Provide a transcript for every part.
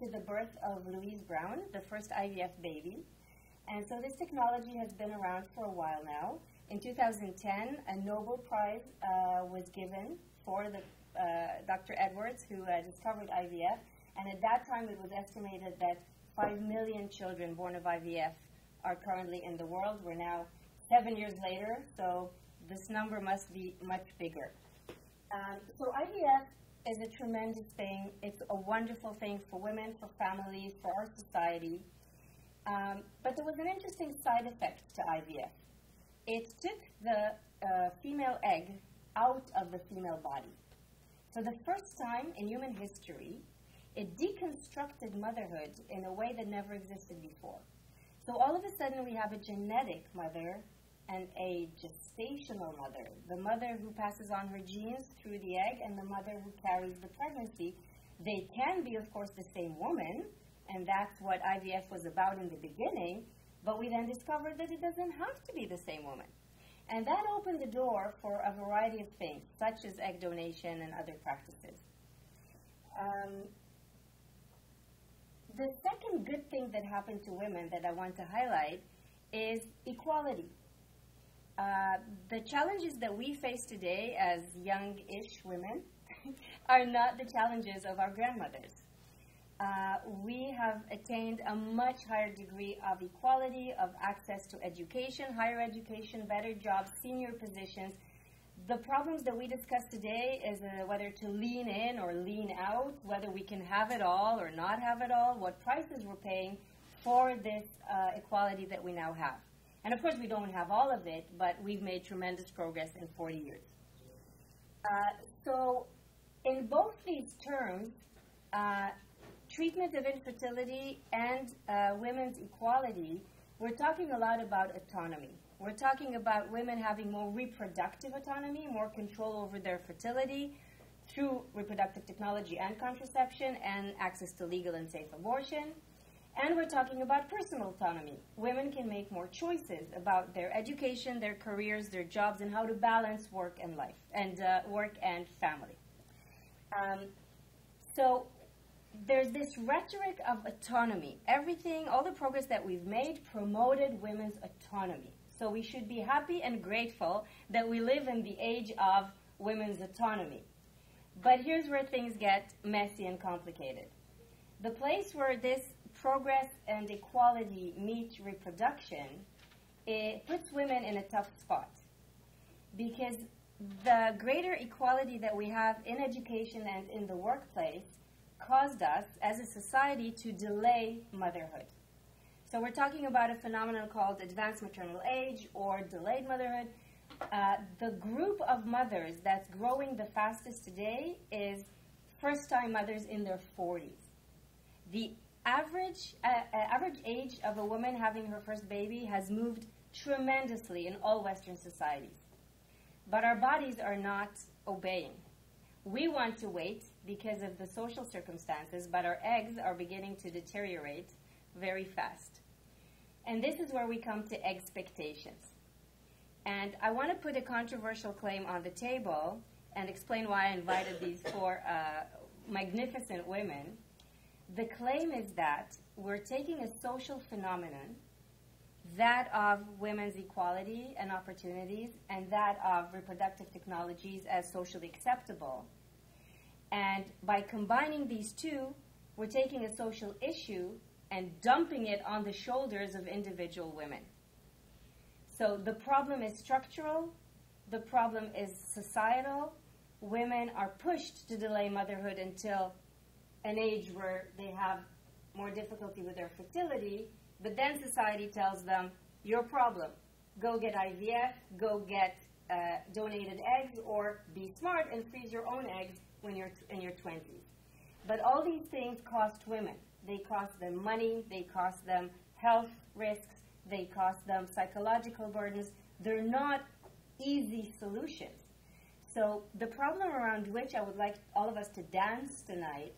to the birth of Louise Brown, the first IVF baby. And so this technology has been around for a while now. In 2010, a Nobel Prize uh, was given for the uh, Dr. Edwards, who uh, discovered IVF. And at that time, it was estimated that 5 million children born of IVF are currently in the world. We're now seven years later, so this number must be much bigger. Um, so IVF is a tremendous thing. It's a wonderful thing for women, for families, for our society. Um, but there was an interesting side effect to IVF. It took the uh, female egg out of the female body. For the first time in human history, it deconstructed motherhood in a way that never existed before. So all of a sudden, we have a genetic mother and a gestational mother, the mother who passes on her genes through the egg and the mother who carries the pregnancy. They can be, of course, the same woman, and that's what IVF was about in the beginning, but we then discovered that it doesn't have to be the same woman. And that opened the door for a variety of things, such as egg donation and other practices. Um, the second good thing that happened to women that I want to highlight is equality. Uh, the challenges that we face today as young-ish women are not the challenges of our grandmothers. Uh, we have attained a much higher degree of equality, of access to education, higher education, better jobs, senior positions. The problems that we discuss today is uh, whether to lean in or lean out, whether we can have it all or not have it all, what prices we're paying for this uh, equality that we now have. And of course, we don't have all of it, but we've made tremendous progress in 40 years. Uh, so, in both these terms, uh, treatment of infertility and uh, women's equality, we're talking a lot about autonomy. We're talking about women having more reproductive autonomy, more control over their fertility through reproductive technology and contraception, and access to legal and safe abortion. And we're talking about personal autonomy. Women can make more choices about their education, their careers, their jobs, and how to balance work and life, and uh, work and family. Um, so there's this rhetoric of autonomy. Everything, all the progress that we've made promoted women's autonomy. So we should be happy and grateful that we live in the age of women's autonomy. But here's where things get messy and complicated. The place where this progress and equality meet reproduction, it puts women in a tough spot. Because the greater equality that we have in education and in the workplace caused us as a society to delay motherhood. So we're talking about a phenomenon called advanced maternal age or delayed motherhood. Uh, the group of mothers that's growing the fastest today is first-time mothers in their 40s. The average, uh, uh, average age of a woman having her first baby has moved tremendously in all Western societies. But our bodies are not obeying. We want to wait because of the social circumstances, but our eggs are beginning to deteriorate very fast. And this is where we come to expectations. And I want to put a controversial claim on the table and explain why I invited these four uh, magnificent women. The claim is that we're taking a social phenomenon, that of women's equality and opportunities, and that of reproductive technologies as socially acceptable, and by combining these two, we're taking a social issue and dumping it on the shoulders of individual women. So the problem is structural, the problem is societal. Women are pushed to delay motherhood until an age where they have more difficulty with their fertility, but then society tells them, your problem. Go get IVF, go get uh, donated eggs, or be smart and freeze your own eggs when you're in your 20s. But all these things cost women. They cost them money, they cost them health risks, they cost them psychological burdens. They're not easy solutions. So the problem around which I would like all of us to dance tonight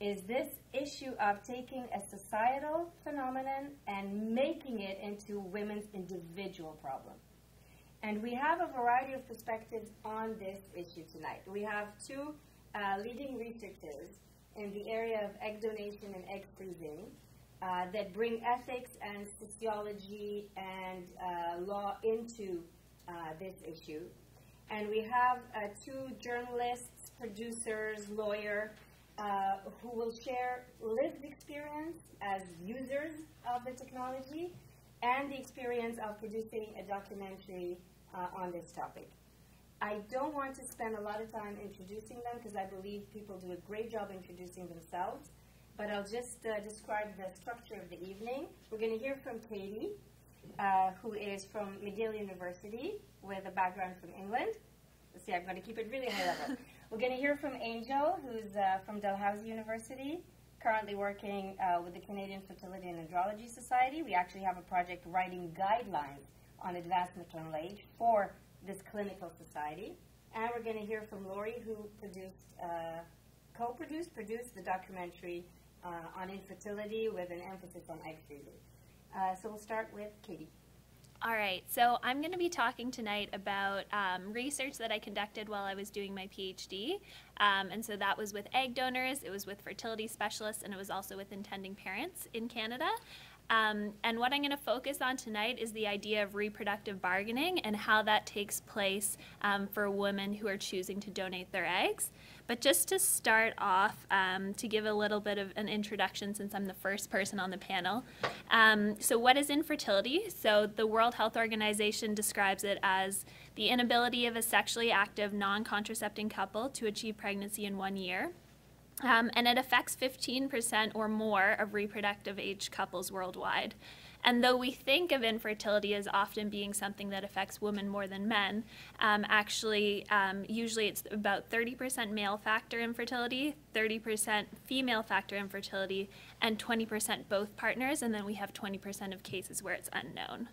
is this issue of taking a societal phenomenon and making it into women's individual problem. And we have a variety of perspectives on this issue tonight. We have two uh, leading researchers in the area of egg donation and egg freezing uh, that bring ethics and sociology and uh, law into uh, this issue. And we have uh, two journalists, producers, lawyer, uh, who will share lived experience as users of the technology and the experience of producing a documentary uh, on this topic. I don't want to spend a lot of time introducing them because I believe people do a great job introducing themselves, but I'll just uh, describe the structure of the evening. We're going to hear from Katie, uh, who is from McGill University with a background from England. See, I'm going to keep it really high level. We're going to hear from Angel, who's uh, from Dalhousie University, currently working uh, with the Canadian Fertility and Andrology Society. We actually have a project writing guidelines on advanced maternal age for this clinical society. And we're going to hear from Lori, who produced, uh, co-produced, produced the documentary uh, on infertility with an emphasis on egg freezing. Uh, so we'll start with Katie. All right, so I'm going to be talking tonight about um, research that I conducted while I was doing my PhD. Um, and so that was with egg donors, it was with fertility specialists, and it was also with intending parents in Canada. Um, and what I'm going to focus on tonight is the idea of reproductive bargaining and how that takes place um, for women who are choosing to donate their eggs. But just to start off, um, to give a little bit of an introduction since I'm the first person on the panel. Um, so, what is infertility? So, the World Health Organization describes it as the inability of a sexually active non contracepting couple to achieve pregnancy in one year. Um, and it affects 15% or more of reproductive age couples worldwide. And though we think of infertility as often being something that affects women more than men, um, actually, um, usually it's about 30% male factor infertility, 30% female factor infertility, and 20% both partners, and then we have 20% of cases where it's unknown.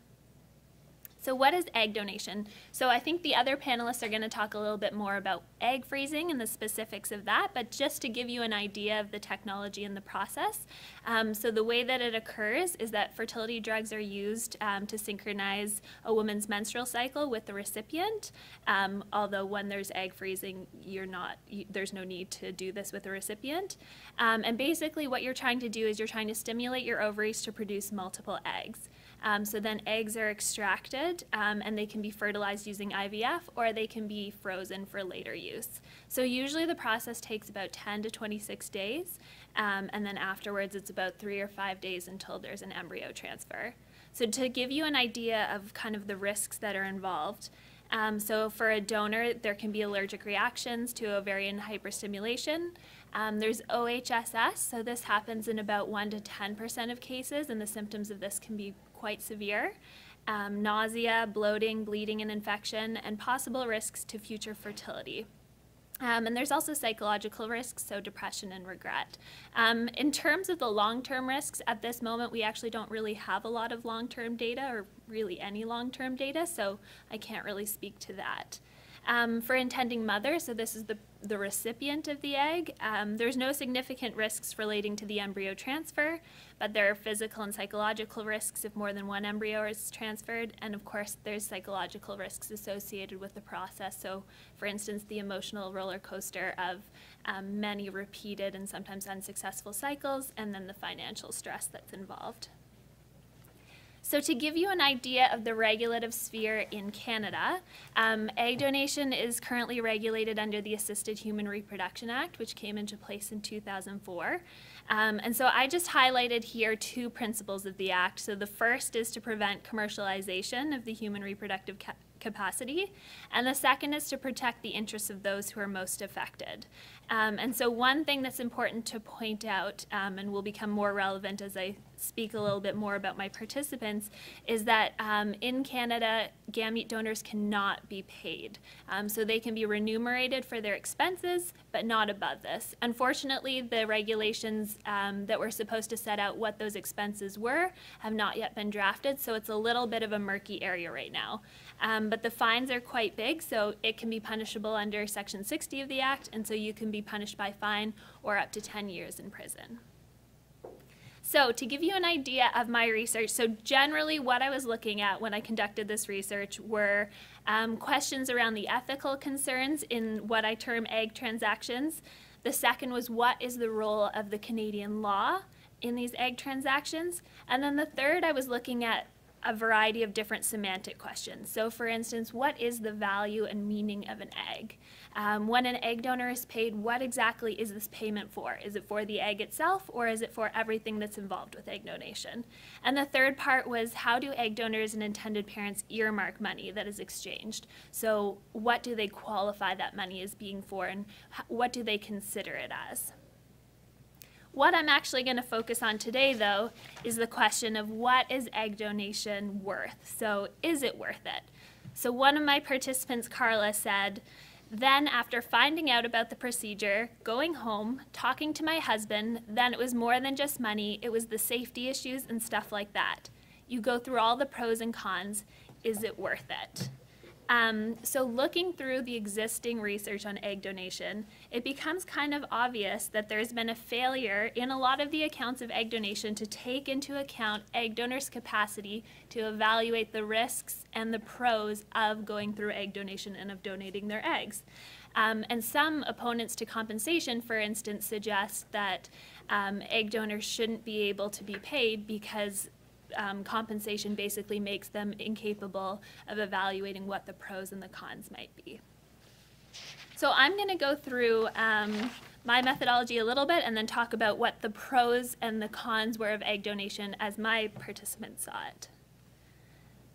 So what is egg donation? So I think the other panelists are going to talk a little bit more about egg freezing and the specifics of that, but just to give you an idea of the technology and the process. Um, so the way that it occurs is that fertility drugs are used um, to synchronize a woman's menstrual cycle with the recipient, um, although when there's egg freezing, you're not, you, there's no need to do this with the recipient. Um, and basically what you're trying to do is you're trying to stimulate your ovaries to produce multiple eggs. Um, so then eggs are extracted um, and they can be fertilized using IVF or they can be frozen for later use. So usually the process takes about 10 to 26 days um, and then afterwards it's about three or five days until there's an embryo transfer. So to give you an idea of kind of the risks that are involved, um, so for a donor, there can be allergic reactions to ovarian hyperstimulation. Um, there's OHSS, so this happens in about 1 to 10% of cases, and the symptoms of this can be quite severe. Um, nausea, bloating, bleeding, and infection, and possible risks to future fertility. Um, and there's also psychological risks, so depression and regret. Um, in terms of the long term risks, at this moment, we actually don't really have a lot of long term data or really any long term data, so I can't really speak to that. Um, for intending mother, so this is the, the recipient of the egg, um, there's no significant risks relating to the embryo transfer, but there are physical and psychological risks if more than one embryo is transferred, and of course, there's psychological risks associated with the process. So, for instance, the emotional roller coaster of um, many repeated and sometimes unsuccessful cycles, and then the financial stress that's involved. So to give you an idea of the regulative sphere in Canada, um, egg donation is currently regulated under the Assisted Human Reproduction Act, which came into place in 2004. Um, and so I just highlighted here two principles of the Act. So the first is to prevent commercialization of the human reproductive ca capacity, and the second is to protect the interests of those who are most affected. Um, and so one thing that's important to point out um, and will become more relevant as I speak a little bit more about my participants is that um, in Canada, gamete donors cannot be paid. Um, so they can be remunerated for their expenses, but not above this. Unfortunately, the regulations um, that were supposed to set out what those expenses were have not yet been drafted, so it's a little bit of a murky area right now. Um, but the fines are quite big, so it can be punishable under Section 60 of the Act, and so you can be be punished by fine or up to 10 years in prison. So, to give you an idea of my research, so generally what I was looking at when I conducted this research were um, questions around the ethical concerns in what I term egg transactions. The second was what is the role of the Canadian law in these egg transactions? And then the third, I was looking at a variety of different semantic questions. So, for instance, what is the value and meaning of an egg? Um, when an egg donor is paid, what exactly is this payment for? Is it for the egg itself or is it for everything that's involved with egg donation? And the third part was how do egg donors and intended parents earmark money that is exchanged? So, what do they qualify that money as being for and what do they consider it as? What I'm actually going to focus on today, though, is the question of what is egg donation worth? So, is it worth it? So, one of my participants, Carla, said, then, after finding out about the procedure, going home, talking to my husband, then it was more than just money, it was the safety issues and stuff like that. You go through all the pros and cons. Is it worth it? Um, so, looking through the existing research on egg donation, it becomes kind of obvious that there's been a failure in a lot of the accounts of egg donation to take into account egg donors' capacity to evaluate the risks and the pros of going through egg donation and of donating their eggs. Um, and some opponents to compensation, for instance, suggest that um, egg donors shouldn't be able to be paid because um, compensation basically makes them incapable of evaluating what the pros and the cons might be. So I'm going to go through um, my methodology a little bit and then talk about what the pros and the cons were of egg donation as my participants saw it.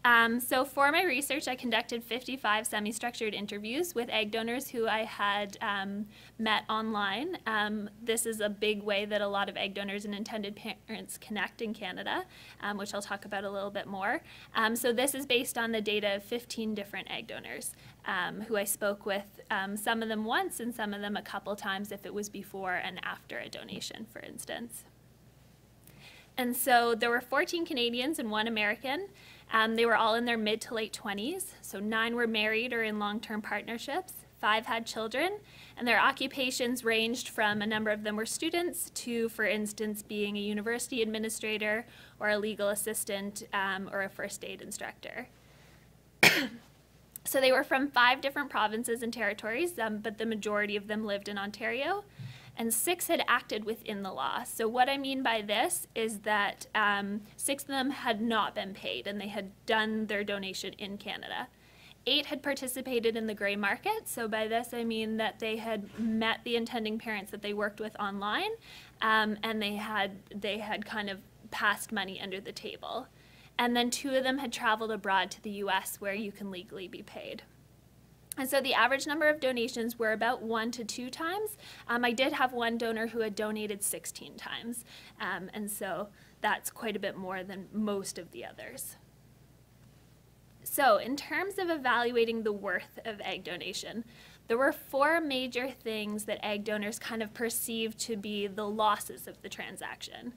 Um, so for my research, I conducted 55 semi-structured interviews with egg donors who I had um, met online. Um, this is a big way that a lot of egg donors and intended parents connect in Canada, um, which I'll talk about a little bit more. Um, so this is based on the data of 15 different egg donors um, who I spoke with, some of them once and some of them a couple times if it was before and after a donation, for instance. And so there were 14 Canadians and one American. Um, they were all in their mid to late 20s, so nine were married or in long term partnerships, five had children, and their occupations ranged from a number of them were students to, for instance, being a university administrator or a legal assistant um, or a first aid instructor. so they were from five different provinces and territories, um, but the majority of them lived in Ontario and six had acted within the law. So, what I mean by this is that um, six of them had not been paid and they had done their donation in Canada. Eight had participated in the gray market. So, by this, I mean that they had met the intending parents that they worked with online um, and they had, they had kind of passed money under the table. And then two of them had traveled abroad to the US where you can legally be paid. And so the average number of donations were about one to two times. Um, I did have one donor who had donated 16 times, um, and so that's quite a bit more than most of the others. So, in terms of evaluating the worth of egg donation, there were four major things that egg donors kind of perceived to be the losses of the transaction.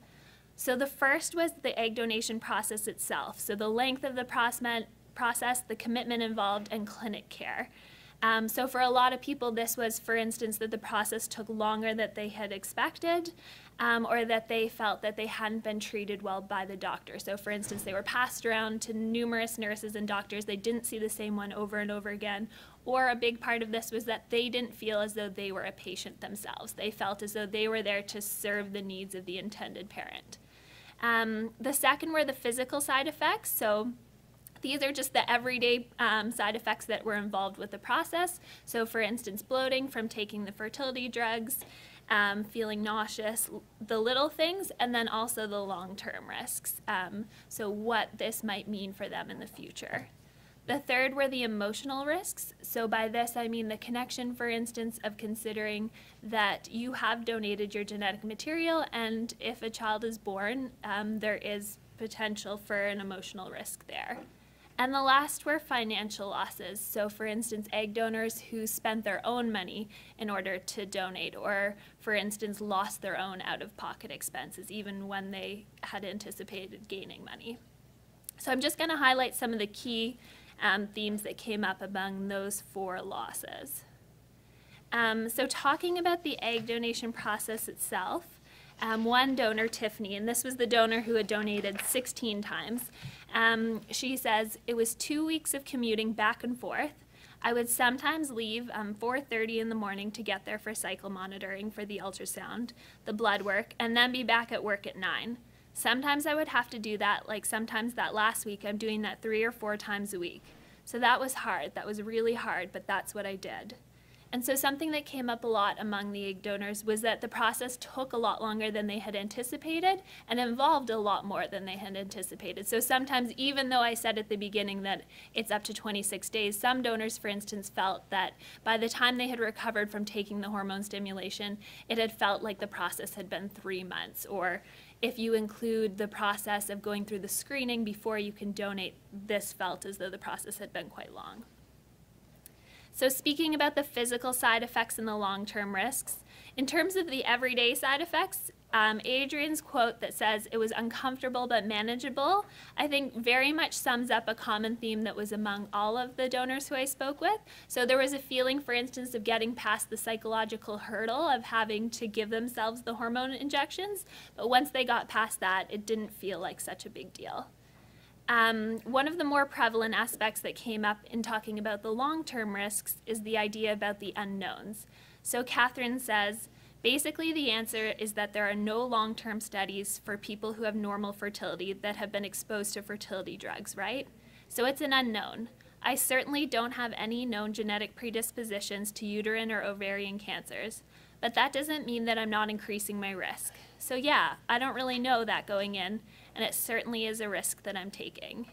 So, the first was the egg donation process itself. So, the length of the process, the commitment involved, and clinic care. Um, so for a lot of people, this was, for instance, that the process took longer than they had expected, um, or that they felt that they hadn't been treated well by the doctor. So for instance, they were passed around to numerous nurses and doctors. They didn't see the same one over and over again. Or a big part of this was that they didn't feel as though they were a patient themselves. They felt as though they were there to serve the needs of the intended parent. Um, the second were the physical side effects. So these are just the everyday um, side effects that were involved with the process. So, for instance, bloating from taking the fertility drugs, um, feeling nauseous, the little things, and then also the long term risks. Um, so, what this might mean for them in the future. The third were the emotional risks. So, by this, I mean the connection, for instance, of considering that you have donated your genetic material, and if a child is born, um, there is potential for an emotional risk there. And the last were financial losses. So, for instance, egg donors who spent their own money in order to donate, or, for instance, lost their own out of pocket expenses, even when they had anticipated gaining money. So, I'm just going to highlight some of the key um, themes that came up among those four losses. Um, so, talking about the egg donation process itself, um, one donor, Tiffany, and this was the donor who had donated 16 times. Um, she says it was two weeks of commuting back and forth. I would sometimes leave um, 4:30 in the morning to get there for cycle monitoring for the ultrasound, the blood work, and then be back at work at 9. Sometimes I would have to do that, like sometimes that last week, I'm doing that three or four times a week. So that was hard. That was really hard, but that's what I did. And so something that came up a lot among the egg donors was that the process took a lot longer than they had anticipated and involved a lot more than they had anticipated. So sometimes, even though I said at the beginning that it's up to 26 days, some donors, for instance, felt that by the time they had recovered from taking the hormone stimulation, it had felt like the process had been three months. Or if you include the process of going through the screening before you can donate, this felt as though the process had been quite long. So, speaking about the physical side effects and the long term risks, in terms of the everyday side effects, um, Adrian's quote that says it was uncomfortable but manageable, I think very much sums up a common theme that was among all of the donors who I spoke with. So there was a feeling, for instance, of getting past the psychological hurdle of having to give themselves the hormone injections, but once they got past that, it didn't feel like such a big deal. Um, one of the more prevalent aspects that came up in talking about the long term risks is the idea about the unknowns. So, Catherine says basically, the answer is that there are no long term studies for people who have normal fertility that have been exposed to fertility drugs, right? So, it's an unknown. I certainly don't have any known genetic predispositions to uterine or ovarian cancers, but that doesn't mean that I'm not increasing my risk. So, yeah, I don't really know that going in, and it certainly is a risk that I'm taking.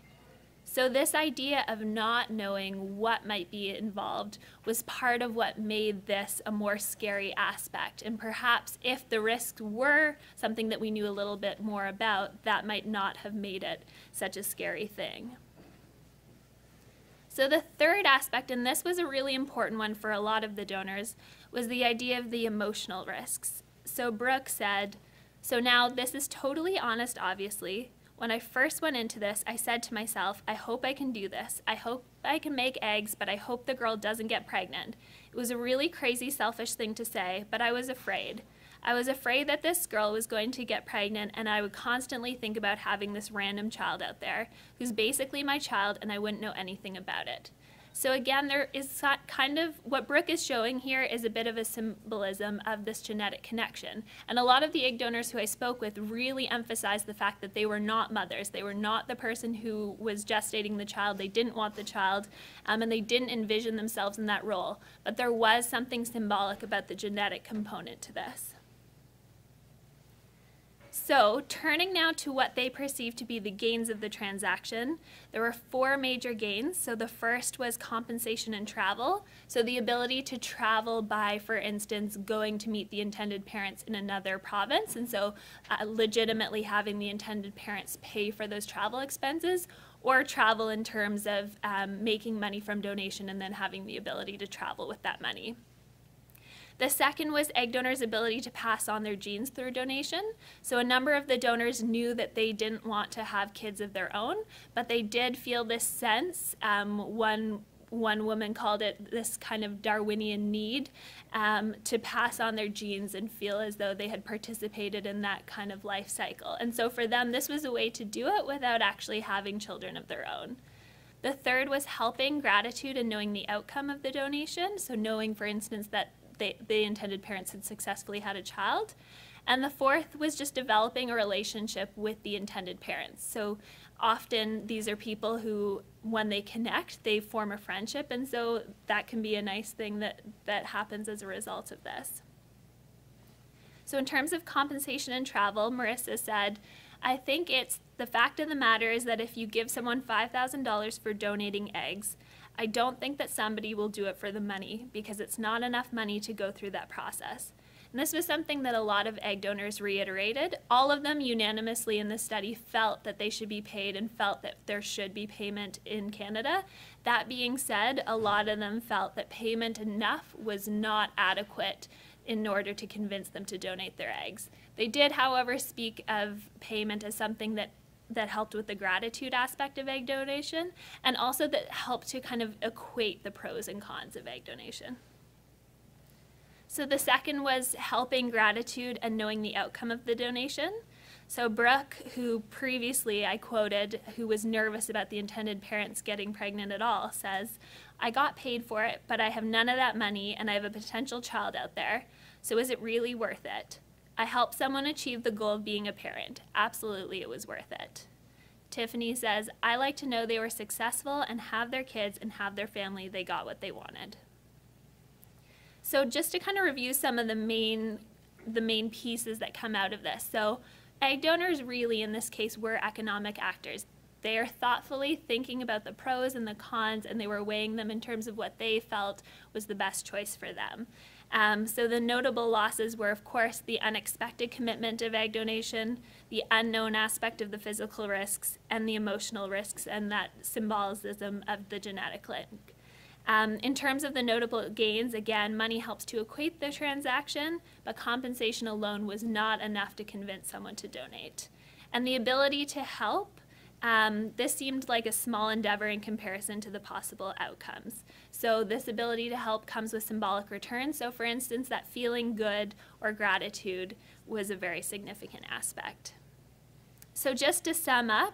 So, this idea of not knowing what might be involved was part of what made this a more scary aspect. And perhaps if the risks were something that we knew a little bit more about, that might not have made it such a scary thing. So, the third aspect, and this was a really important one for a lot of the donors, was the idea of the emotional risks. So, Brooke said, so now this is totally honest, obviously. When I first went into this, I said to myself, I hope I can do this. I hope I can make eggs, but I hope the girl doesn't get pregnant. It was a really crazy, selfish thing to say, but I was afraid. I was afraid that this girl was going to get pregnant, and I would constantly think about having this random child out there who's basically my child, and I wouldn't know anything about it. So again, there is kind of what Brooke is showing here is a bit of a symbolism of this genetic connection. And a lot of the egg donors who I spoke with really emphasized the fact that they were not mothers. They were not the person who was gestating the child. They didn't want the child, um, and they didn't envision themselves in that role. But there was something symbolic about the genetic component to this. So, turning now to what they perceived to be the gains of the transaction, there were four major gains. So, the first was compensation and travel. So, the ability to travel by, for instance, going to meet the intended parents in another province, and so uh, legitimately having the intended parents pay for those travel expenses, or travel in terms of um, making money from donation and then having the ability to travel with that money. The second was egg donors' ability to pass on their genes through donation. So a number of the donors knew that they didn't want to have kids of their own, but they did feel this sense. Um, one one woman called it this kind of Darwinian need um, to pass on their genes and feel as though they had participated in that kind of life cycle. And so for them, this was a way to do it without actually having children of their own. The third was helping gratitude and knowing the outcome of the donation. So, knowing, for instance, that they, the intended parents had successfully had a child. And the fourth was just developing a relationship with the intended parents. So often these are people who, when they connect, they form a friendship. And so that can be a nice thing that, that happens as a result of this. So, in terms of compensation and travel, Marissa said, I think it's the fact of the matter is that if you give someone $5,000 for donating eggs, I don't think that somebody will do it for the money because it's not enough money to go through that process. And this was something that a lot of egg donors reiterated. All of them unanimously in the study felt that they should be paid and felt that there should be payment in Canada. That being said, a lot of them felt that payment enough was not adequate in order to convince them to donate their eggs. They did, however, speak of payment as something that that helped with the gratitude aspect of egg donation and also that helped to kind of equate the pros and cons of egg donation. So the second was helping gratitude and knowing the outcome of the donation. So Brooke, who previously I quoted, who was nervous about the intended parents getting pregnant at all, says, I got paid for it, but I have none of that money and I have a potential child out there. So is it really worth it? I helped someone achieve the goal of being a parent. Absolutely, it was worth it. Tiffany says, I like to know they were successful and have their kids and have their family, they got what they wanted. So just to kind of review some of the main the main pieces that come out of this. So egg donors really in this case were economic actors. They are thoughtfully thinking about the pros and the cons and they were weighing them in terms of what they felt was the best choice for them. Um, so the notable losses were, of course, the unexpected commitment of egg donation, the unknown aspect of the physical risks, and the emotional risks, and that symbolism of the genetic link. Um, in terms of the notable gains, again, money helps to equate the transaction, but compensation alone was not enough to convince someone to donate. And the ability to help, um, this seemed like a small endeavor in comparison to the possible outcomes. So this ability to help comes with symbolic returns. So for instance, that feeling good or gratitude was a very significant aspect. So just to sum up,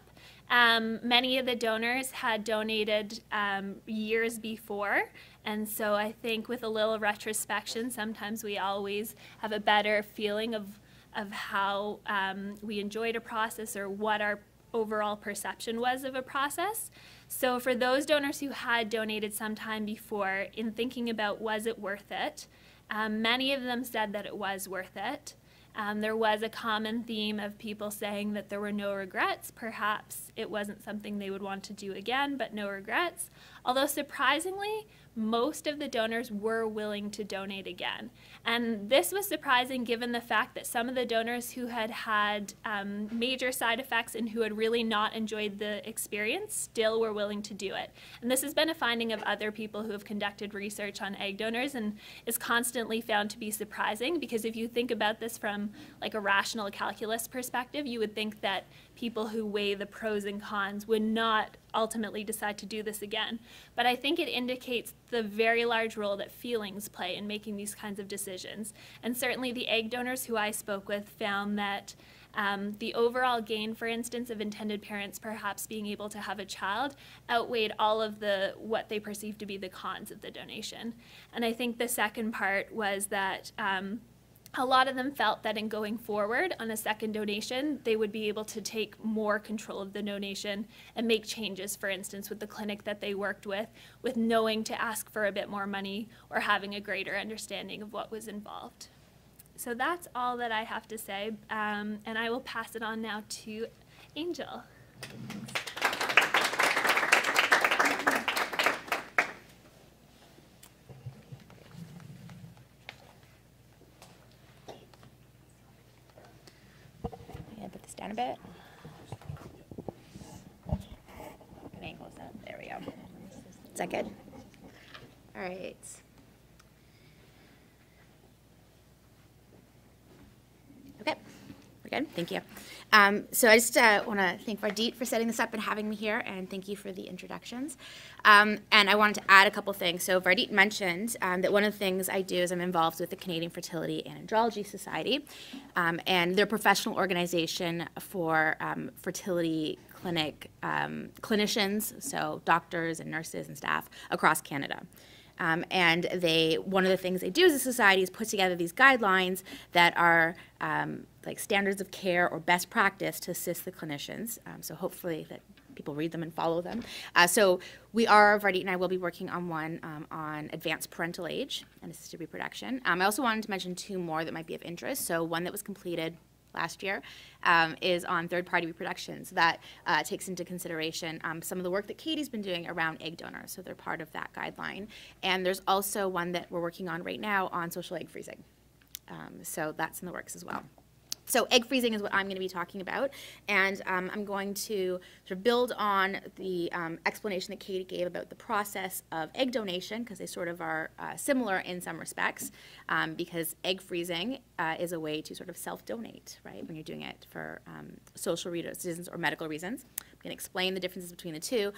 um, many of the donors had donated um, years before, and so I think with a little retrospection, sometimes we always have a better feeling of, of how um, we enjoyed a process or what our overall perception was of a process. So for those donors who had donated some time before, in thinking about was it worth it, um, many of them said that it was worth it. Um, there was a common theme of people saying that there were no regrets. Perhaps it wasn't something they would want to do again, but no regrets. Although surprisingly, most of the donors were willing to donate again. And this was surprising given the fact that some of the donors who had had um, major side effects and who had really not enjoyed the experience still were willing to do it. And this has been a finding of other people who have conducted research on egg donors and is constantly found to be surprising because if you think about this from like a rational calculus perspective, you would think that people who weigh the pros and cons would not ultimately decide to do this again. But I think it indicates the very large role that feelings play in making these kinds of decisions. And certainly the egg donors who I spoke with found that um, the overall gain, for instance, of intended parents perhaps being able to have a child outweighed all of the what they perceived to be the cons of the donation. And I think the second part was that um, a lot of them felt that in going forward on a second donation, they would be able to take more control of the donation and make changes, for instance, with the clinic that they worked with, with knowing to ask for a bit more money or having a greater understanding of what was involved. So that's all that I have to say, um, and I will pass it on now to Angel. Down a bit. Good angle is that? There we go. Is that good? All right. Okay, we're good. Thank you. Um, so I just uh, want to thank Vardit for setting this up and having me here, and thank you for the introductions. Um, and I wanted to add a couple things. So Vardit mentioned um, that one of the things I do is I'm involved with the Canadian Fertility and Andrology Society, um, and their professional organization for um, fertility clinic um, clinicians, so doctors and nurses and staff across Canada. Um, and they, one of the things they do as a society is put together these guidelines that are um, like standards of care or best practice to assist the clinicians. Um, so hopefully that people read them and follow them. Uh, so we are, Vardit and I will be working on one um, on advanced parental age and assisted reproduction. Um, I also wanted to mention two more that might be of interest. So one that was completed last year um, is on third-party reproduction. So that uh, takes into consideration um, some of the work that Katie's been doing around egg donors. So they're part of that guideline. And there's also one that we're working on right now on social egg freezing. Um, so that's in the works as well. So egg freezing is what I'm going to be talking about, and um, I'm going to sort of build on the um, explanation that Katie gave about the process of egg donation, because they sort of are uh, similar in some respects, um, because egg freezing uh, is a way to sort of self-donate, right, when you're doing it for um, social reasons or medical reasons. I'm going to explain the differences between the two,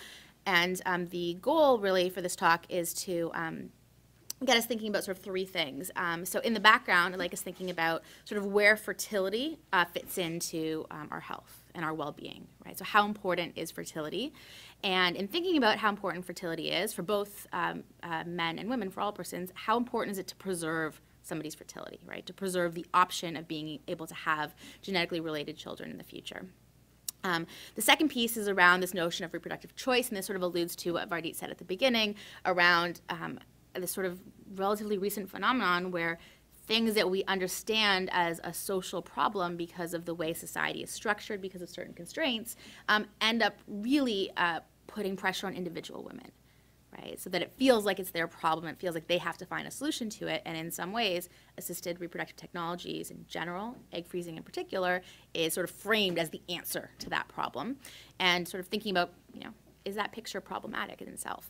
and um, the goal really for this talk is to um, get us thinking about sort of three things. Um, so in the background, I'd like us thinking about sort of where fertility uh, fits into um, our health and our well-being, right? So how important is fertility? And in thinking about how important fertility is for both um, uh, men and women, for all persons, how important is it to preserve somebody's fertility, right? To preserve the option of being able to have genetically related children in the future. Um, the second piece is around this notion of reproductive choice, and this sort of alludes to what Vardit said at the beginning around um, this sort of relatively recent phenomenon where things that we understand as a social problem because of the way society is structured, because of certain constraints, um, end up really uh, putting pressure on individual women, right? So that it feels like it's their problem, it feels like they have to find a solution to it, and in some ways, assisted reproductive technologies in general, egg freezing in particular, is sort of framed as the answer to that problem, and sort of thinking about, you know, is that picture problematic in itself?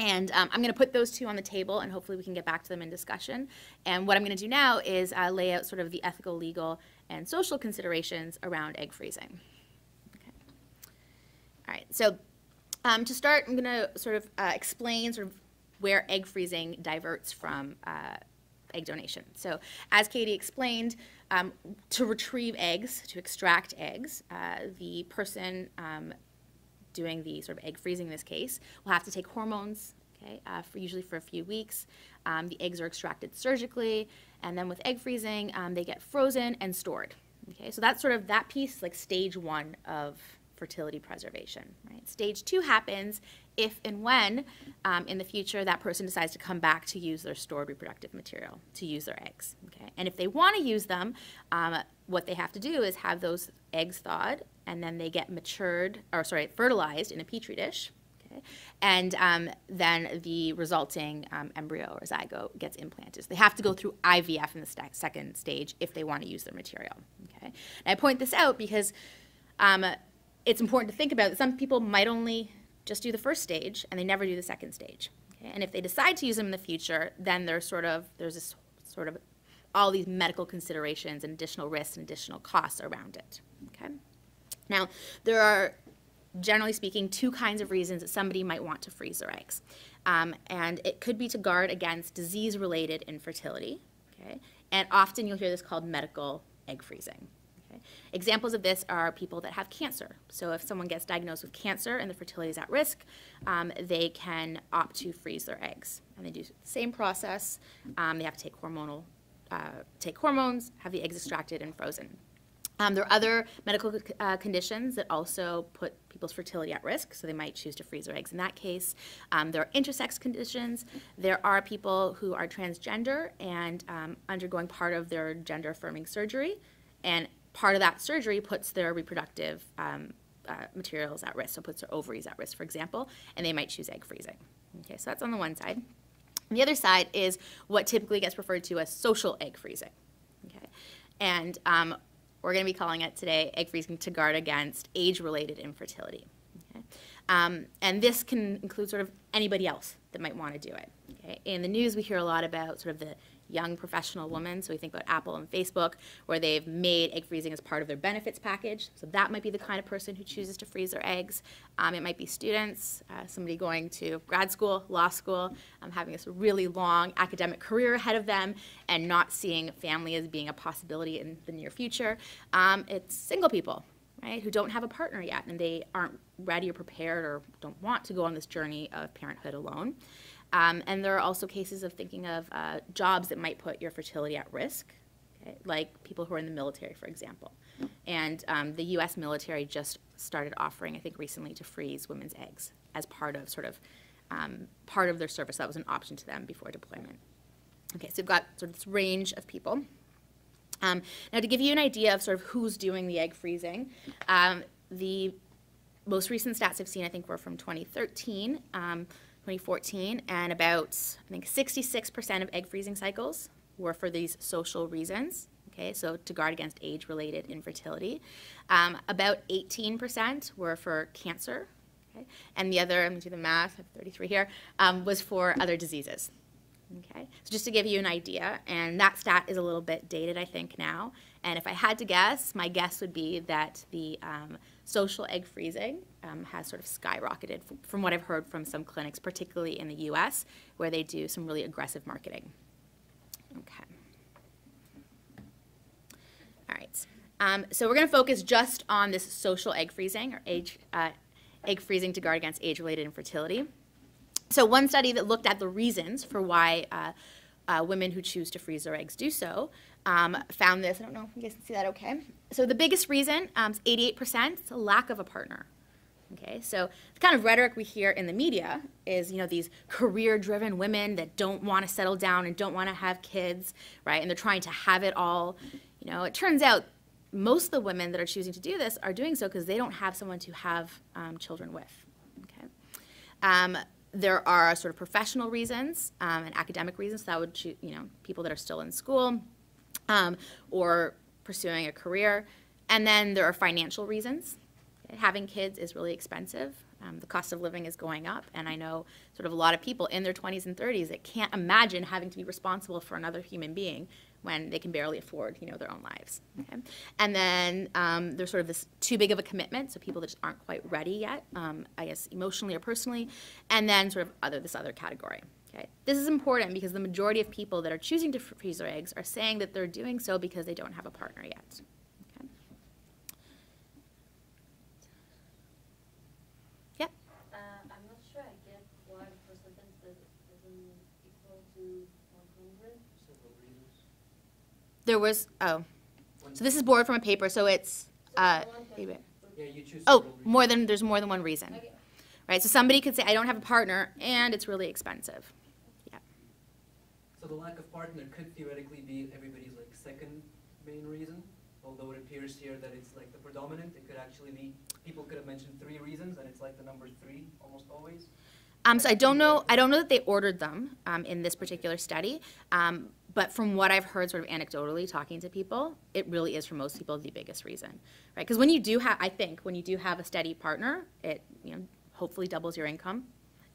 And um, I'm going to put those two on the table, and hopefully we can get back to them in discussion. And what I'm going to do now is uh, lay out sort of the ethical, legal, and social considerations around egg freezing. Okay. All right. So um, to start, I'm going to sort of uh, explain sort of where egg freezing diverts from uh, egg donation. So as Katie explained, um, to retrieve eggs, to extract eggs, uh, the person um, doing the sort of egg freezing in this case will have to take hormones, okay, uh, for usually for a few weeks. Um, the eggs are extracted surgically, and then with egg freezing, um, they get frozen and stored. Okay, so that's sort of that piece, like stage one of fertility preservation. Right? Stage two happens if and when um, in the future that person decides to come back to use their stored reproductive material, to use their eggs. Okay? And if they want to use them, um, what they have to do is have those eggs thawed and then they get matured, or sorry, fertilized in a petri dish. Okay? And um, then the resulting um, embryo or zygote gets implanted. So they have to go through IVF in the st second stage if they want to use their material. Okay? And I point this out because um, it's important to think about that some people might only just do the first stage and they never do the second stage. Okay? And if they decide to use them in the future, then there's sort of there's this sort of all these medical considerations and additional risks and additional costs around it. Okay. Now, there are, generally speaking, two kinds of reasons that somebody might want to freeze their eggs. Um, and it could be to guard against disease-related infertility, okay? And often you'll hear this called medical egg freezing. Okay? Examples of this are people that have cancer. So if someone gets diagnosed with cancer and the fertility is at risk, um, they can opt to freeze their eggs. And they do the same process. Um, they have to take hormonal, uh, take hormones, have the eggs extracted and frozen. Um, there are other medical uh, conditions that also put people's fertility at risk, so they might choose to freeze their eggs in that case. Um, there are intersex conditions. There are people who are transgender and um, undergoing part of their gender affirming surgery, and part of that surgery puts their reproductive um, uh, materials at risk, so puts their ovaries at risk, for example, and they might choose egg freezing. Okay, so that's on the one side. The other side is what typically gets referred to as social egg freezing. Okay, and um, we're going to be calling it today egg freezing to guard against age-related infertility. Okay? Um, and this can include sort of anybody else that might want to do it. Okay? In the news, we hear a lot about sort of the young professional woman. So we think about Apple and Facebook, where they've made egg freezing as part of their benefits package. So that might be the kind of person who chooses to freeze their eggs. Um, it might be students, uh, somebody going to grad school, law school, um, having this really long academic career ahead of them, and not seeing family as being a possibility in the near future. Um, it's single people. Right, who don't have a partner yet and they aren't ready or prepared or don't want to go on this journey of parenthood alone. Um, and there are also cases of thinking of uh, jobs that might put your fertility at risk, okay? like people who are in the military, for example. And um, the U.S. military just started offering, I think recently, to freeze women's eggs as part of sort of um, part of their service. That was an option to them before deployment. Okay, so we've got sort of this range of people. Um, now, to give you an idea of sort of who's doing the egg freezing, um, the most recent stats I've seen, I think, were from 2013. 2014, and about, I think, 66% of egg freezing cycles were for these social reasons. Okay, so to guard against age-related infertility. Um, about 18% were for cancer, okay, and the other, going to do the math, I have 33 here, um, was for other diseases. Okay, so just to give you an idea, and that stat is a little bit dated, I think, now. And if I had to guess, my guess would be that the um, social egg freezing um, has sort of skyrocketed from, what I've heard from some clinics, particularly in the US, where they do some really aggressive marketing. Okay. All right. Um, so we're going to focus just on this social egg freezing or age, uh, egg freezing to guard against age-related infertility. So one study that looked at the reasons for why uh, uh, women who choose to freeze their eggs do so um, found this. I don't know if you guys can see that okay. So the biggest reason, um, 88%, it's a lack of a partner. Okay, so the kind of rhetoric we hear in the media is, you know, these career-driven women that don't want to settle down and don't want to have kids, right? And they're trying to have it all. You know, it turns out most of the women that are choosing to do this are doing so because they don't have someone to have um, children with. Okay, um, there are sort of professional reasons um, and academic reasons. So that would, you know, people that are still in school um, or pursuing a career, and then there are financial reasons having kids is really expensive. Um, the cost of living is going up, and I know sort of a lot of people in their 20s and 30s that can't imagine having to be responsible for another human being when they can barely afford, you know, their own lives. Okay? And then um, there's sort of this too big of a commitment, so people that just aren't quite ready yet, um, I guess emotionally or personally, and then sort of other this other category. Okay? This is important because the majority of people that are choosing to freeze their eggs are saying that they're doing so because they don't have a partner yet. There was, oh. So this is borrowed from a paper, so it's, uh, Yeah, you choose. oh, more than, there's more than one reason. Right, so somebody could say, I don't have a partner, and it's really expensive. The lack of partner could theoretically be everybody's like second main reason, although it appears here that it's like the predominant. It could actually be people could have mentioned three reasons, and it's like the number three almost always. Um, so I don't know, I don't know that they ordered them um, in this particular study, um, but from what I've heard sort of anecdotally talking to people, it really is for most people the biggest reason, right? Because when you do have, I think, when you do have a steady partner, it, you know, hopefully doubles your income,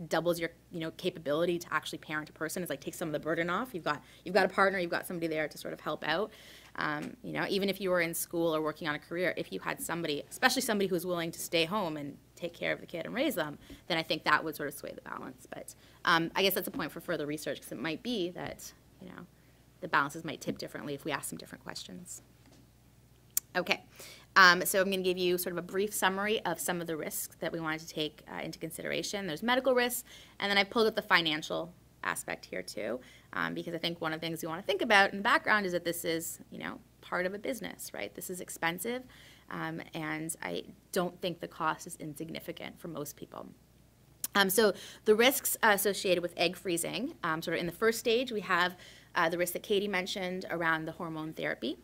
doubles your, you know, capability to actually parent a person. It's like take some of the burden off. You've got, you've got a partner, you've got somebody there to sort of help out. Um, you know, even if you were in school or working on a career, if you had somebody, especially somebody who's willing to stay home and take care of the kid and raise them, then I think that would sort of sway the balance. But um, I guess that's a point for further research because it might be that, you know, the balances might tip differently if we ask some different questions. Okay, um, so I'm going to give you sort of a brief summary of some of the risks that we wanted to take uh, into consideration. There's medical risks, and then I pulled up the financial aspect here too, um, because I think one of the things you want to think about in the background is that this is, you know, part of a business, right? This is expensive, um, and I don't think the cost is insignificant for most people. Um, so the risks associated with egg freezing, um, sort of in the first stage, we have uh, the risk that Katie mentioned around the hormone therapy.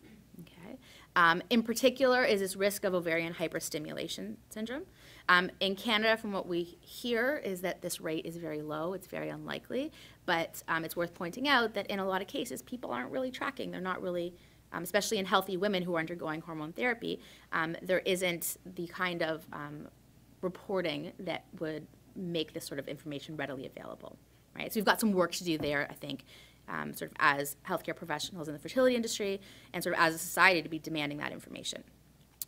Um, in particular is this risk of ovarian hyperstimulation syndrome. Um, in Canada, from what we hear, is that this rate is very low. It's very unlikely, but um, it's worth pointing out that in a lot of cases, people aren't really tracking. They're not really, um, especially in healthy women who are undergoing hormone therapy, um, there isn't the kind of um, reporting that would make this sort of information readily available. Right? So we've got some work to do there, I think, um, sort of as healthcare professionals in the fertility industry and sort of as a society to be demanding that information.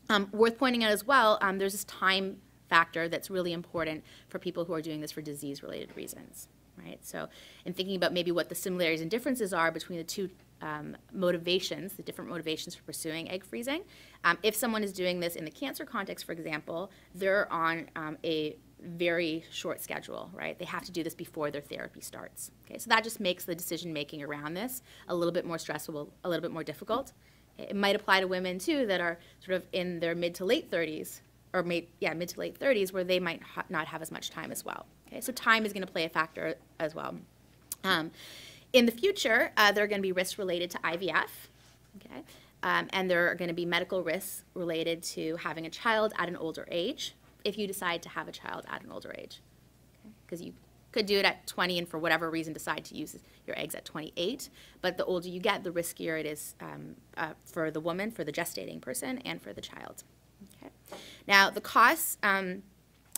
Um, worth pointing out as well, um, there's this time factor that's really important for people who are doing this for disease-related reasons, right? So in thinking about maybe what the similarities and differences are between the two um, motivations, the different motivations for pursuing egg freezing, um, if someone is doing this in the cancer context, for example, they're on um, a very short schedule, right? They have to do this before their therapy starts. Okay, so that just makes the decision making around this a little bit more stressful, a little bit more difficult. It might apply to women too that are sort of in their mid to late 30s, or mid, yeah, mid to late 30s, where they might ha not have as much time as well. Okay, so time is going to play a factor as well. Um, in the future, uh, there are going to be risks related to IVF. Okay. Um, and there are going to be medical risks related to having a child at an older age if you decide to have a child at an older age. Because okay? you could do it at 20 and for whatever reason decide to use your eggs at 28. But the older you get, the riskier it is um, uh, for the woman, for the gestating person, and for the child. Okay. Now, the costs, um,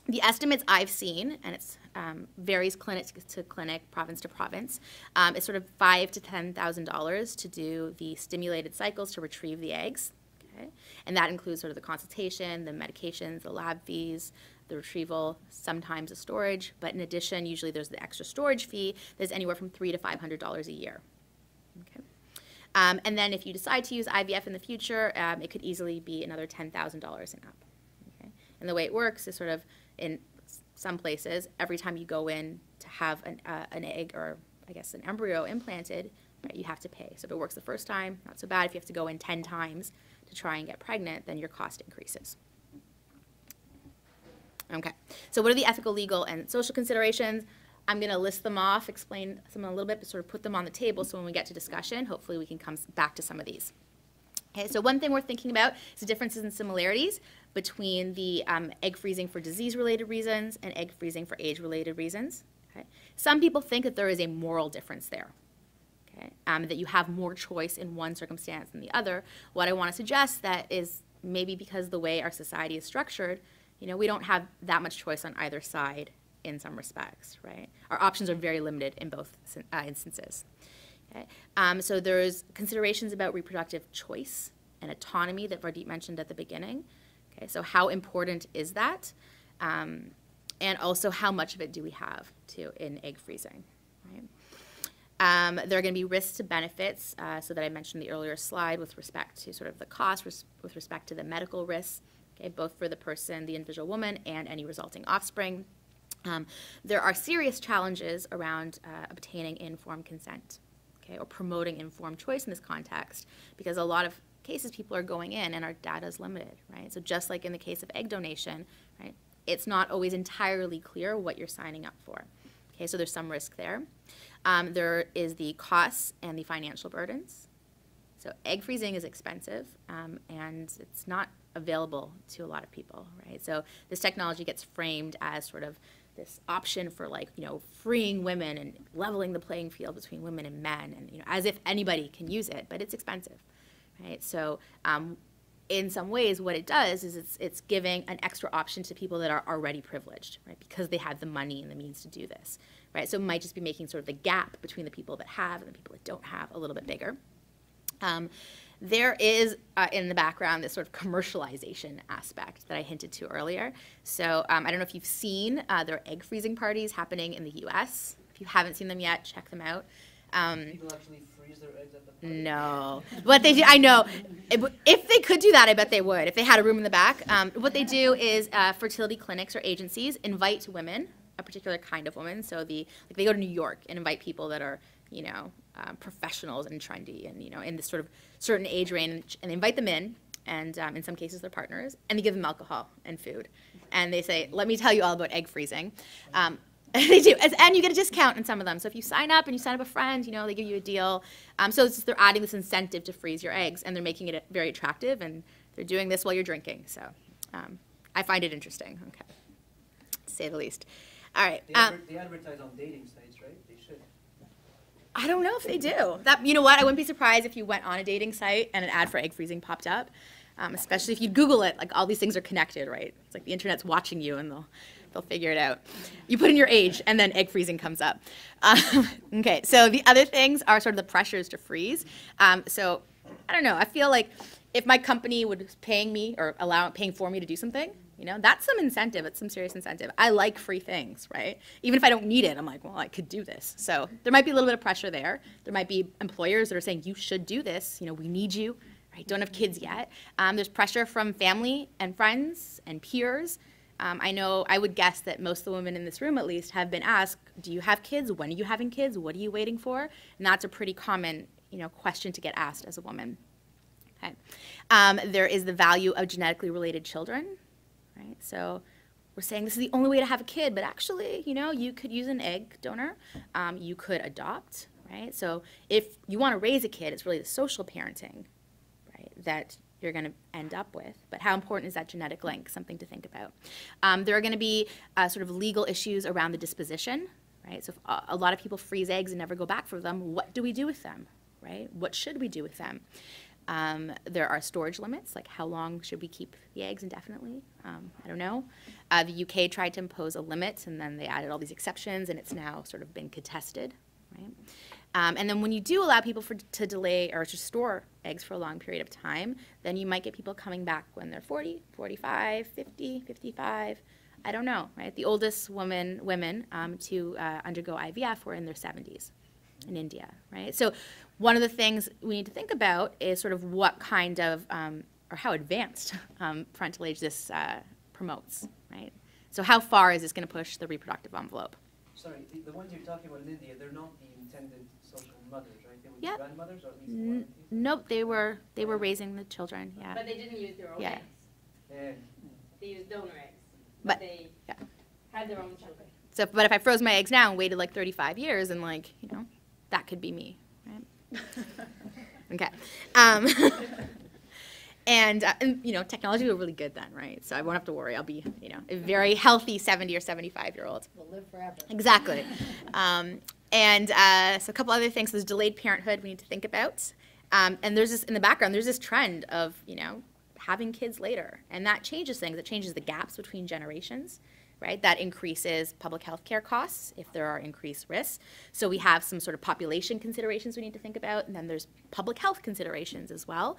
the estimates I've seen, and it um, varies clinic to clinic, province to province. Um, it's sort of five to ten thousand dollars to do the stimulated cycles to retrieve the eggs. Okay, and that includes sort of the consultation, the medications, the lab fees, the retrieval, sometimes the storage. But in addition, usually there's the extra storage fee that's anywhere from three to five hundred dollars a year. Okay. Um, and then if you decide to use IVF in the future, um, it could easily be another $10,000 and up. Okay? And the way it works is sort of in some places, every time you go in to have an, uh, an egg or I guess an embryo implanted, right, you have to pay. So if it works the first time, not so bad. If you have to go in 10 times try and get pregnant, then your cost increases. Okay, so what are the ethical, legal, and social considerations? I'm going to list them off, explain some a little bit, but sort of put them on the table so when we get to discussion, hopefully we can come back to some of these. Okay, so one thing we're thinking about is the differences and similarities between the um, egg freezing for disease-related reasons and egg freezing for age-related reasons. Okay? Some people think that there is a moral difference there, okay? um, that you have more choice in one circumstance than the other. What I want to suggest that is maybe because the way our society is structured, you know, we don't have that much choice on either side in some respects, right? Our options are very limited in both uh, instances. Okay? Um, so there's considerations about reproductive choice and autonomy that Vardit mentioned at the beginning. Okay, so how important is that? Um, and also how much of it do we have to in egg freezing? Um, there are going to be risks to benefits, uh, so that I mentioned the earlier slide with respect to sort of the cost, res with respect to the medical risks, okay, both for the person, the individual woman, and any resulting offspring. Um, there are serious challenges around uh, obtaining informed consent, okay, or promoting informed choice in this context, because a lot of cases people are going in and our data is limited, right? So just like in the case of egg donation, right, it's not always entirely clear what you're signing up for. Okay, so there's some risk there. Um, there is the costs and the financial burdens. So egg freezing is expensive, um, and it's not available to a lot of people, right? So this technology gets framed as sort of this option for like you know freeing women and leveling the playing field between women and men and you know as if anybody can use it but it's expensive right so um, in some ways what it does is it's it's giving an extra option to people that are already privileged right because they have the money and the means to do this right so it might just be making sort of the gap between the people that have and the people that don't have a little bit bigger um, there is uh, in the background this sort of commercialization aspect that I hinted to earlier. So um, I don't know if you've seen uh, there are egg freezing parties happening in the U.S. If you haven't seen them yet, check them out. Um, People actually freeze their eggs at the party. No, what they do, I know. If they could do that, I bet they would. If they had a room in the back, um, what they do is uh, fertility clinics or agencies invite women, a particular kind of woman. So the like they go to New York and invite people that are you know um, professionals and trendy and you know in this sort of certain age range and they invite them in and um, in some cases they're partners and they give them alcohol and food and they say let me tell you all about egg freezing um, they do. And you get a discount in some of them. So if you sign up and you sign up a friend you know they give you a deal. Um, so just, they're adding this incentive to freeze your eggs and they're making it very attractive and they're doing this while you're drinking. So um, i find it interesting. Okay. To say the least. All right they, adver- they advertise on dating sites right? They should. I don't know if they do. That you know what? I wouldn't be surprised if you went on a dating site and an ad for egg freezing popped up. Um, especially if you Google it, like all these things are connected, right? It's like the internet's watching you, and they'll they'll figure it out. You put in your age, and then egg freezing comes up. Um, okay, so the other things are sort of the pressures to freeze. Um, so I don't know. I feel like if my company would paying me or allow paying for me to do something, you know, that's some incentive. It's some serious incentive. I like free things, right? Even if I don't need it, I'm like, well, I could do this. So there might be a little bit of pressure there. There might be employers that are saying, you should do this. You know, we need you, right? Don't have kids yet. Um, there's pressure from family and friends and peers. Um, I know, I would guess that most of the women in this room at least have been asked, do you have kids? When are you having kids? What are you waiting for? And that's a pretty common, you know, question to get asked as a woman. Okay. Um, there is the value of genetically related children right? So we're saying this is the only way to have a kid, but actually, you know, you could use an egg donor. Um, you could adopt, right? So if you want to raise a kid, it's really the social parenting, right, that you're going to end up with. But how important is that genetic link? Something to think about. Um, there are going to be uh, sort of legal issues around the disposition, right? So if a lot of people freeze eggs and never go back for them, what do we do with them, right? What should we do with them? Um, there are storage limits, like how long should we keep the eggs indefinitely? Um, I don't know. Uh, the UK tried to impose a limit, and then they added all these exceptions, and it's now sort of been contested, right? Um, and then when you do allow people for, to delay or to store eggs for a long period of time, then you might get people coming back when they're 40, 45, 50, 55. I don't know, right? The oldest woman, women um, to uh, undergo IVF were in their 70s in India, right? So one of the things we need to think about is sort of what kind of um, or how advanced um, parental age this uh, promotes, right? So how far is this going to push the reproductive envelope? Sorry, the, the ones you're talking about in India, they're not the intended social mothers, right? They were Yeah. grandmothers, or at least N- one. Nope, they were they were raising the children, yeah. But they didn't use their own Yeah. eggs. Yeah. They used donor eggs. But- they yeah. had their own children. So, but if I froze my eggs now and waited like 35 years, and like, you know, that could be me, right? okay. Um, and, uh, and, you know, technology will be really good then, right? So I won't have to worry. I'll be, you know, a very healthy 70 or 75 year old. We'll live forever. Exactly. Um, and uh, so a couple other things. There's delayed parenthood we need to think about. Um, and there's this, in the background, there's this trend of, you know, having kids later. And that changes things. It changes the gaps between generations, right? That increases public health care costs if there are increased risks. So we have some sort of population considerations we need to think about. And then there's public health considerations as well.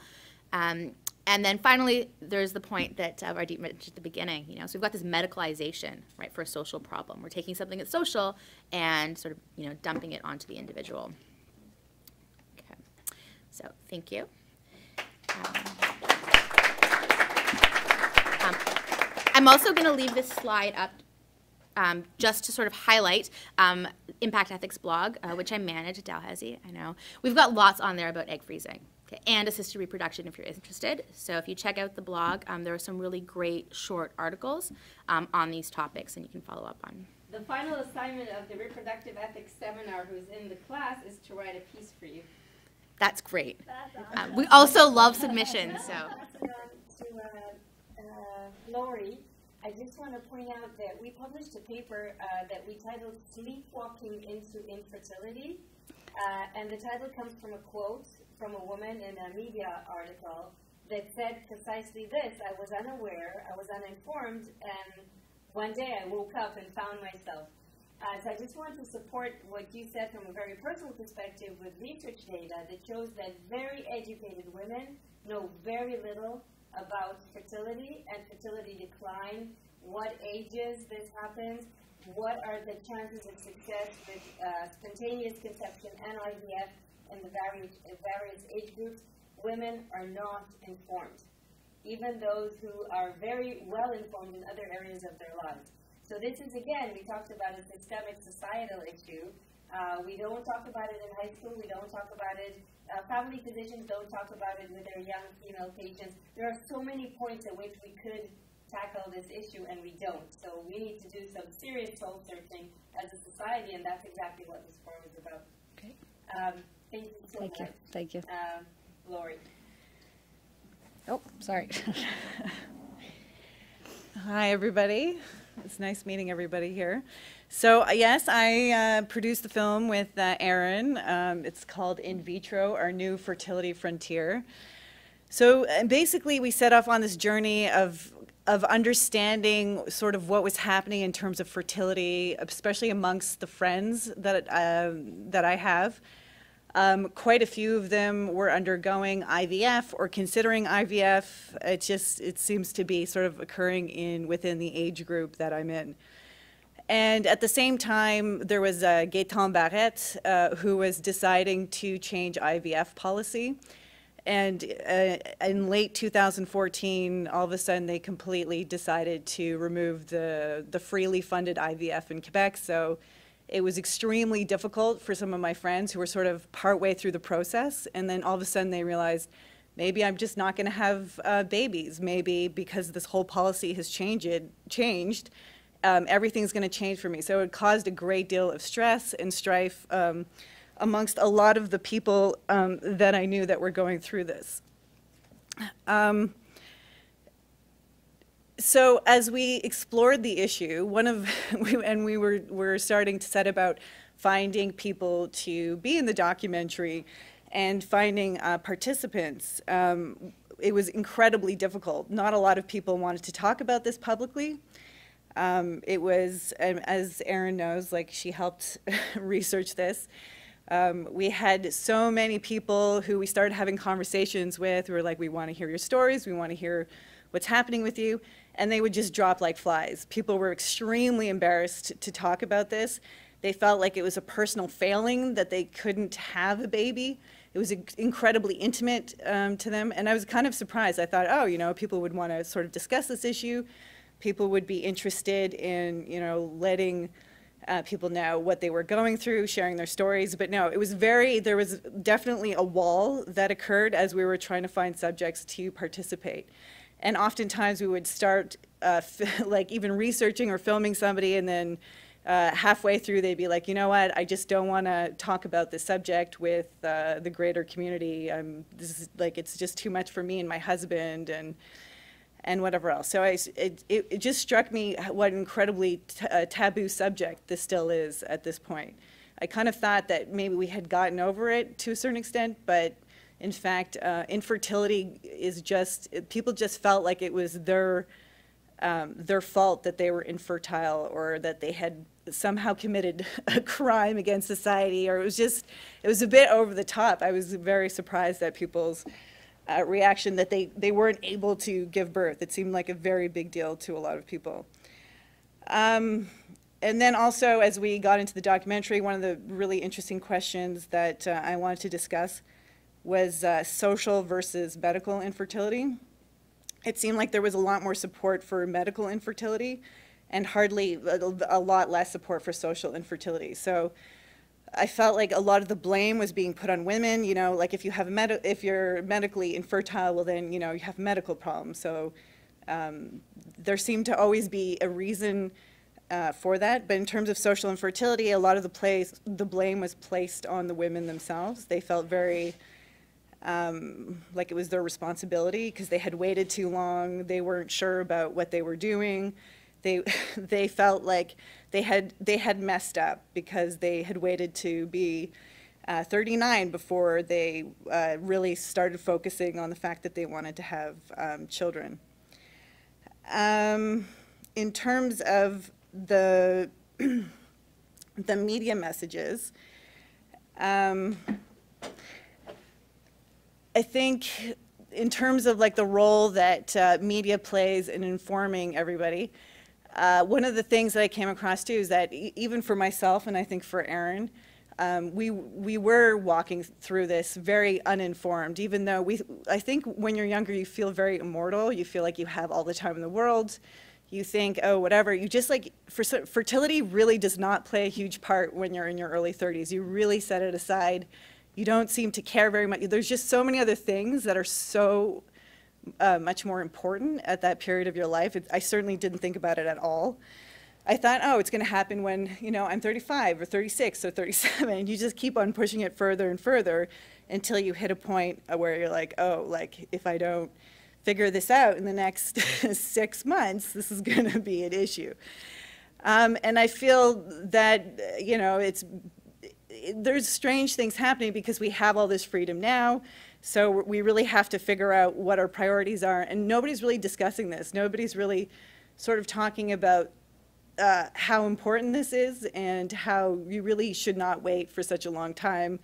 Um, and then finally, there's the point that uh, Vardit mentioned at the beginning. You know, so we've got this medicalization, right, for a social problem. We're taking something that's social and sort of, you know, dumping it onto the individual. Okay, so thank you. Um, um, I'm also going to leave this slide up um, just to sort of highlight um, Impact Ethics blog, uh, which I manage at Dalhousie. I know we've got lots on there about egg freezing okay, and assisted reproduction if you're interested. So if you check out the blog, um, there are some really great short articles um, on these topics, and you can follow up on. The final assignment of the reproductive ethics seminar who's in the class is to write a piece for you. That's great. That's Uh, awesome. we also love submissions, so. to uh, uh, Lori, I just want to point out that we published a paper uh, that we titled Sleepwalking into Infertility. Uh, and the title comes from a quote from a woman in a media article that said precisely this I was unaware, I was uninformed, and one day I woke up and found myself. Uh, so I just want to support what you said from a very personal perspective with research data that shows that very educated women know very little about fertility and fertility decline, what ages this happens, what are the chances of success with uh, spontaneous conception and IVF in the various, various age groups. Women are not informed, even those who are very well informed in other areas of their lives. So this is again, we talked about a systemic societal issue. Uh, we don't talk about it in high school. We don't talk about it. Uh, family physicians don't talk about it with their young female patients. There are so many points at which we could tackle this issue, and we don't. So we need to do some serious soul searching as a society, and that's exactly what this forum is about. Okay. Um, thank you so Thank you, much, thank you. um, Lori. Oh, sorry. Hi, everybody. It's nice meeting everybody here. So, uh, yes, I uh, produced the film with uh, Erin. Um, it's called In Vitro, Our New Fertility Frontier. So, uh, basically, we set off on this journey of of understanding sort of what was happening in terms of fertility, especially amongst the friends that um that I have. Um, quite a few of them were undergoing IVF or considering IVF. It just it seems to be sort of occurring in within the age group that I'm in. And at the same time, there was uh, Gaetan Barrette, uh, who was deciding to change IVF policy. And uh, in late 2014, all of a sudden, they completely decided to remove the, the freely funded IVF in Quebec. So it was extremely difficult for some of my friends who were sort of partway through the process. And then all of a sudden, they realized maybe I'm just not going to have uh, babies. Maybe because this whole policy has changed, changed um, everything's going to change for me. So it caused a great deal of stress and strife um, amongst a lot of the people um, that I knew that were going through this. Um, so as we explored the issue, one of and we were were starting to set about finding people to be in the documentary, and finding uh, participants. Um, it was incredibly difficult. Not a lot of people wanted to talk about this publicly. Um, it was, as Erin knows, like she helped research this. Um, we had so many people who we started having conversations with who were like, we want to hear your stories, we want to hear what's happening with you, and they would just drop like flies. People were extremely embarrassed to talk about this. They felt like it was a personal failing that they couldn't have a baby. It was incredibly intimate um, to them, and I was kind of surprised. I thought, oh, you know, people would want to sort of discuss this issue. People would be interested in, you know, letting uh, people know what they were going through, sharing their stories. But no, it was very, there was definitely a wall that occurred as we were trying to find subjects to participate. And oftentimes we would start uh, like even researching or filming somebody and then uh, halfway through they'd be like, you know what, I just don't want to talk about this subject with uh, the greater community. I'm, this is like, it's just too much for me and my husband and and whatever else. So I, it, it just struck me what an incredibly uh, taboo subject this still is at this point. I kind of thought that maybe we had gotten over it to a certain extent, but in fact, uh, infertility is just, people just felt like it was their, um, their fault that they were infertile or that they had somehow committed a crime against society or it was just, it was a bit over the top. I was very surprised at people's uh, reaction that they, they weren't able to give birth. It seemed like a very big deal to a lot of people. Um, and then also, as we got into the documentary, one of the really interesting questions that uh, I wanted to discuss was uh, social versus medical infertility. It seemed like there was a lot more support for medical infertility and hardly a, lot less support for social infertility. So I felt like a lot of the blame was being put on women. You know, like if you have med- if you're medically infertile, well then you know you have medical problems. So um, there seemed to always be a reason uh, for that. But in terms of social infertility, a lot of the place the blame was placed on the women themselves. They felt very um, like it was their responsibility because they had waited too long. They weren't sure about what they were doing. They they felt like they had they had messed up because they had waited to be uh, 39 before they uh, really started focusing on the fact that they wanted to have um, children. Um, in terms of the the media messages, um, I think in terms of like the role that uh, media plays in informing everybody, uh, one of the things that I came across too is that e even for myself and I think for Aaron, um, we we were walking through this very uninformed. Even though we, I think when you're younger, you feel very immortal. You feel like you have all the time in the world. You think, oh, whatever. You just like for, fertility really does not play a huge part when you're in your early 30s. You really set it aside. You don't seem to care very much. There's just so many other things that are so uh, much more important at that period of your life. It, I certainly didn't think about it at all. I thought, oh, it's going to happen when, you know, I'm 35 or 36 or 37. You just keep on pushing it further and further until you hit a point where you're like, oh, like if I don't figure this out in the next six months, this is going to be an issue. Um, and I feel that, you know, it's, it, there's strange things happening because we have all this freedom now. So we really have to figure out what our priorities are. And nobody's really discussing this. Nobody's really sort of talking about uh, how important this is and how you really should not wait for such a long time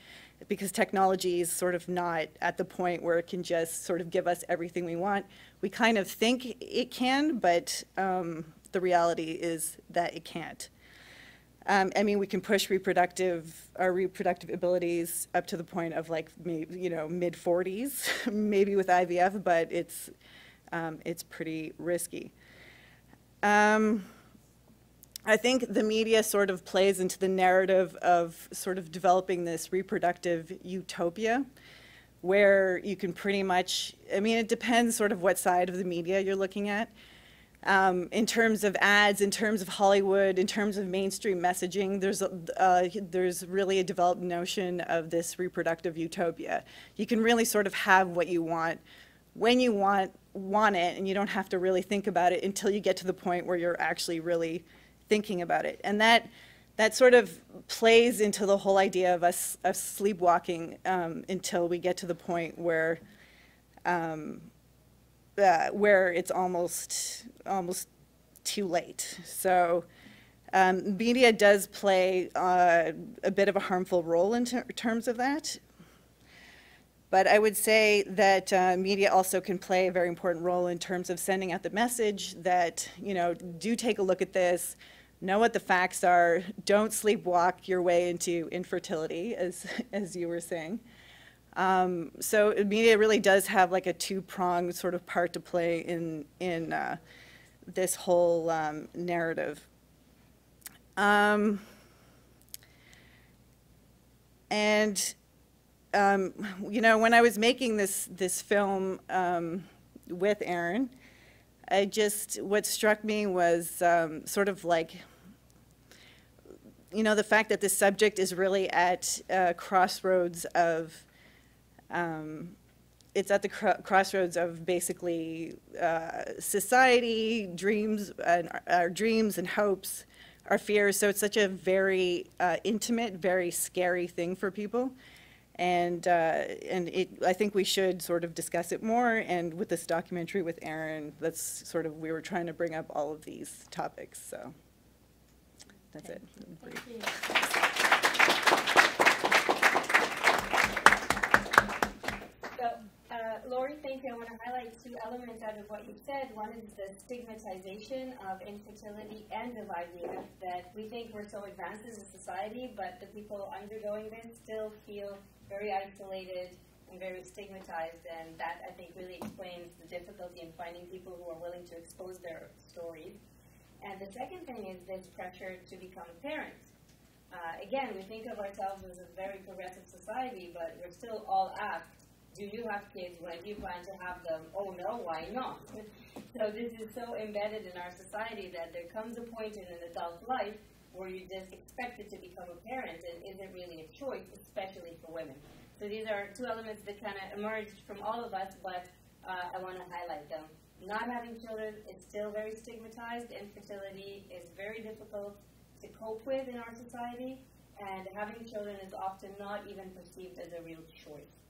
because technology is sort of not at the point where it can just sort of give us everything we want. We kind of think it can, but um, the reality is that it can't. Um, I mean, we can push reproductive our reproductive abilities up to the point of like maybe you know mid 40s, maybe with IVF, but it's um, it's pretty risky. Um, I think the media sort of plays into the narrative of sort of developing this reproductive utopia, where you can pretty much. I mean, it depends sort of what side of the media you're looking at um, in terms of ads, in terms of Hollywood, in terms of mainstream messaging, there's, a, uh, there's really a developed notion of this reproductive utopia. You can really sort of have what you want when you want, want it, and you don't have to really think about it until you get to the point where you're actually really thinking about it. And that, that sort of plays into the whole idea of us of sleepwalking um, until we get to the point where um, uh, where it's almost almost too late. So um, media does play uh, a bit of a harmful role in ter- terms of that. But I would say that uh, media also can play a very important role in terms of sending out the message that, you know, do take a look at this, know what the facts are, don't sleepwalk your way into infertility, as, as you were saying. Um, so media really does have like a two-pronged sort of part to play in, in uh, this whole um, narrative. Um, and um, you know, when I was making this this film um, with Aaron, I just what struck me was um, sort of like, you know, the fact that the subject is really at a crossroads of. Um, it's at the cr- crossroads of basically uh, society, dreams, and our, our dreams and hopes, our fears. So it's such a very uh, intimate, very scary thing for people and uh, and it, I think we should sort of discuss it more. And with this documentary with Aaron, that's sort of we were trying to bring up all of these topics. So that's it. in brief. So, uh, Lori, thank you. I want to highlight two elements out of what you said. One is the stigmatization of infertility and of IVF, that we think we're so advanced as a society, but the people undergoing this still feel very isolated and very stigmatized, and that I think really explains the difficulty in finding people who are willing to expose their stories. And the second thing is this pressure to become a parent. Uh, again, we think of ourselves as a very progressive society, but we're still all asked, do you have kids? When do you plan to have them? Oh no, why not? so this is so embedded in our society that there comes a point in an adult life where you're just expect it to become a parent and isn't really a choice, especially for women. So these are two elements that kind of emerged from all of us, but uh, I want to highlight them. Not having children is still very stigmatized. Infertility is very difficult to cope with in our society, and having children is often not even perceived as a real choice.